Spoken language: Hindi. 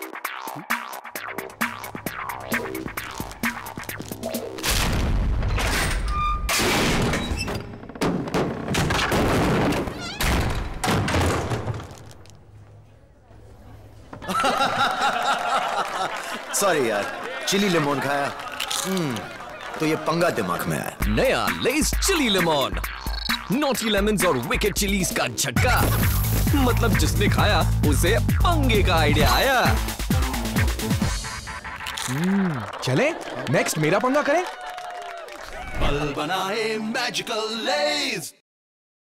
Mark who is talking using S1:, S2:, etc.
S1: सॉरी यार। चिली लेमन खाया। हम्म, तो ये पंगा दिमाग में आया
S2: नया Lay's chilli lemon. Naughty lemon और विकेट चिलीज का झटका। मतलब जिसने खाया उसे पंगे का आइडिया आया।
S3: चले नेक्स्ट मेरा पंगा करें।
S4: पल बनाए मैजिकल लेज